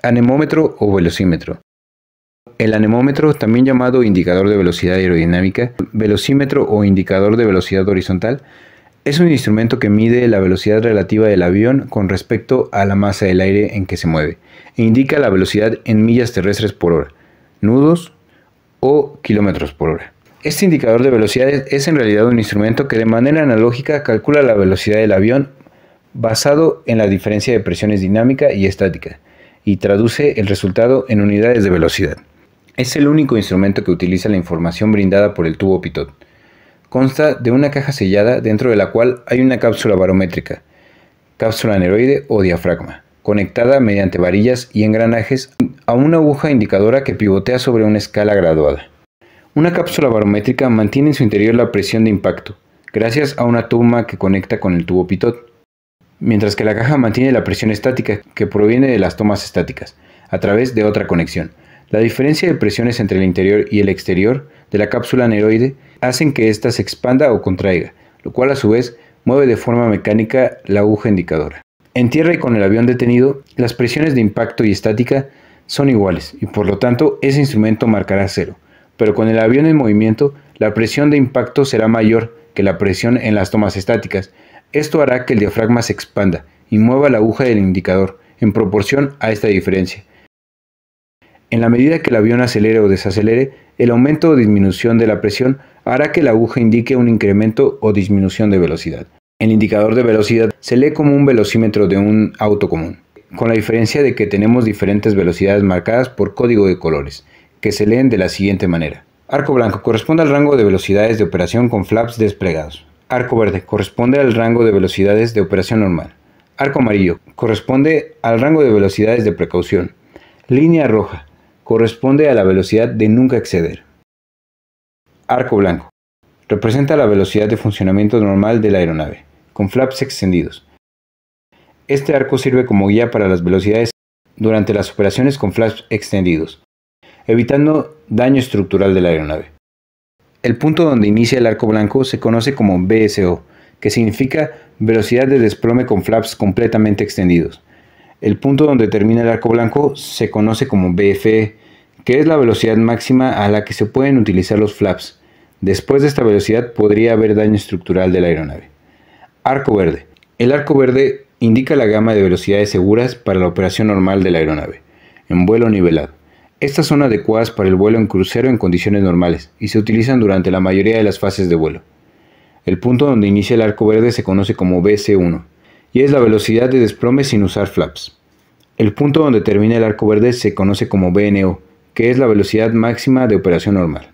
Anemómetro o velocímetro. El anemómetro, también llamado indicador de velocidad aerodinámica, velocímetro o indicador de velocidad horizontal, es un instrumento que mide la velocidad relativa del avión con respecto a la masa del aire en que se mueve e indica la velocidad en millas terrestres por hora, nudos o kilómetros por hora. Este indicador de velocidad es en realidad un instrumento que de manera analógica calcula la velocidad del avión basado en la diferencia de presiones dinámica y estática y traduce el resultado en unidades de velocidad. Es el único instrumento que utiliza la información brindada por el tubo pitot. Consta de una caja sellada dentro de la cual hay una cápsula barométrica, cápsula aneroide o diafragma, conectada mediante varillas y engranajes a una aguja indicadora que pivotea sobre una escala graduada. Una cápsula barométrica mantiene en su interior la presión de impacto, gracias a una toma que conecta con el tubo pitot mientras que la caja mantiene la presión estática que proviene de las tomas estáticas, a través de otra conexión. La diferencia de presiones entre el interior y el exterior de la cápsula aneroide hacen que ésta se expanda o contraiga, lo cual a su vez mueve de forma mecánica la aguja indicadora. En tierra y con el avión detenido, las presiones de impacto y estática son iguales y por lo tanto ese instrumento marcará cero, pero con el avión en movimiento la presión de impacto será mayor que la presión en las tomas estáticas, esto hará que el diafragma se expanda y mueva la aguja del indicador en proporción a esta diferencia. En la medida que el avión acelere o desacelere, el aumento o disminución de la presión hará que la aguja indique un incremento o disminución de velocidad. El indicador de velocidad se lee como un velocímetro de un auto común, con la diferencia de que tenemos diferentes velocidades marcadas por código de colores, que se leen de la siguiente manera. Arco blanco corresponde al rango de velocidades de operación con flaps desplegados. Arco verde corresponde al rango de velocidades de operación normal. Arco amarillo corresponde al rango de velocidades de precaución. Línea roja corresponde a la velocidad de nunca exceder. Arco blanco representa la velocidad de funcionamiento normal de la aeronave, con flaps extendidos. Este arco sirve como guía para las velocidades durante las operaciones con flaps extendidos, evitando daño estructural de la aeronave. El punto donde inicia el arco blanco se conoce como BSO, que significa velocidad de desplome con flaps completamente extendidos. El punto donde termina el arco blanco se conoce como BFE, que es la velocidad máxima a la que se pueden utilizar los flaps. Después de esta velocidad podría haber daño estructural de la aeronave. Arco verde. El arco verde indica la gama de velocidades seguras para la operación normal de la aeronave, en vuelo nivelado. Estas son adecuadas para el vuelo en crucero en condiciones normales y se utilizan durante la mayoría de las fases de vuelo. El punto donde inicia el arco verde se conoce como BC1 y es la velocidad de desplome sin usar flaps. El punto donde termina el arco verde se conoce como BNO, que es la velocidad máxima de operación normal.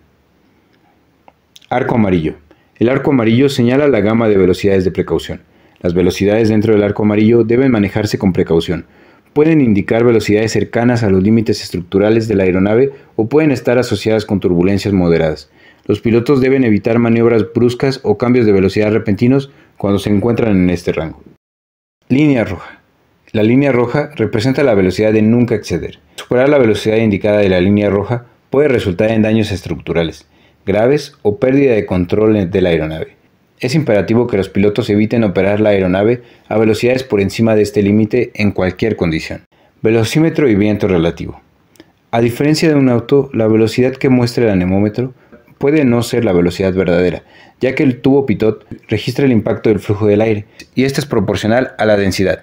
Arco amarillo. El arco amarillo señala la gama de velocidades de precaución. Las velocidades dentro del arco amarillo deben manejarse con precaución, pueden indicar velocidades cercanas a los límites estructurales de la aeronave o pueden estar asociadas con turbulencias moderadas. Los pilotos deben evitar maniobras bruscas o cambios de velocidad repentinos cuando se encuentran en este rango. Línea roja. La línea roja representa la velocidad de nunca exceder. Superar la velocidad indicada de la línea roja puede resultar en daños estructurales, graves o pérdida de control de la aeronave. Es imperativo que los pilotos eviten operar la aeronave a velocidades por encima de este límite en cualquier condición. Velocímetro y viento relativo. A diferencia de un auto, la velocidad que muestra el anemómetro puede no ser la velocidad verdadera, ya que el tubo pitot registra el impacto del flujo del aire, y este es proporcional a la densidad.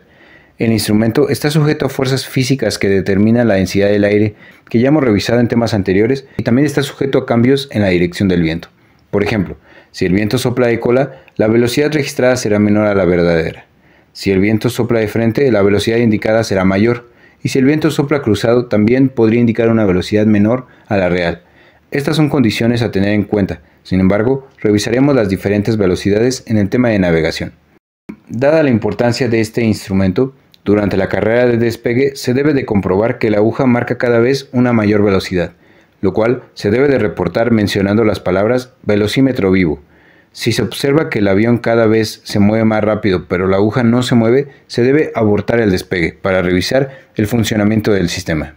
El instrumento está sujeto a fuerzas físicas que determinan la densidad del aire, que ya hemos revisado en temas anteriores, y también está sujeto a cambios en la dirección del viento. Por ejemplo, si el viento sopla de cola, la velocidad registrada será menor a la verdadera. Si el viento sopla de frente, la velocidad indicada será mayor. Y si el viento sopla cruzado, también podría indicar una velocidad menor a la real. Estas son condiciones a tener en cuenta. Sin embargo, revisaremos las diferentes velocidades en el tema de navegación. Dada la importancia de este instrumento, durante la carrera de despegue se debe de comprobar que la aguja marca cada vez una mayor velocidad lo cual se debe de reportar mencionando las palabras velocímetro vivo. Si se observa que el avión cada vez se mueve más rápido pero la aguja no se mueve, se debe abortar el despegue para revisar el funcionamiento del sistema.